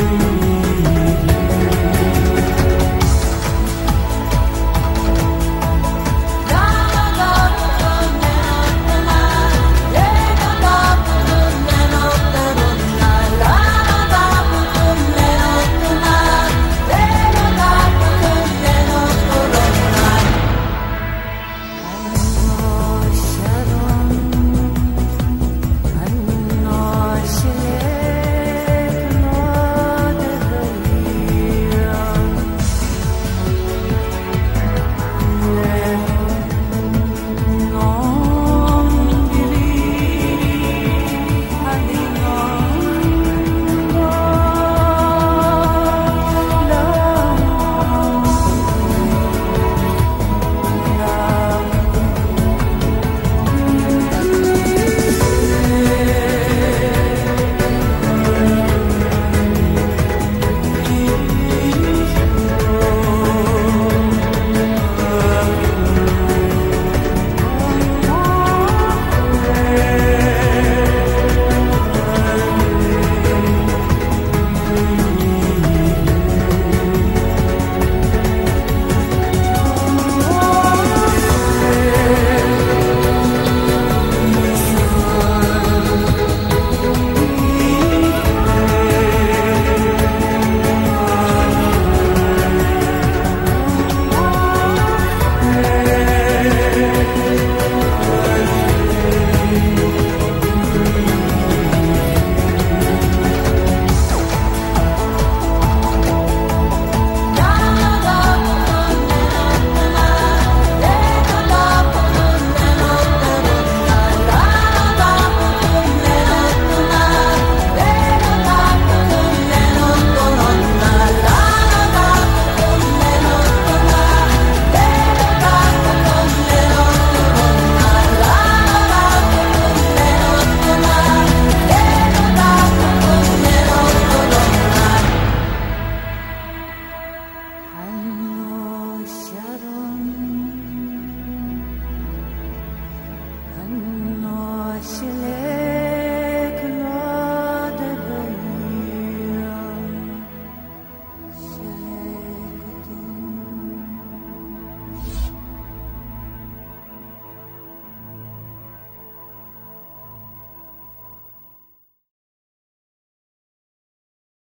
you.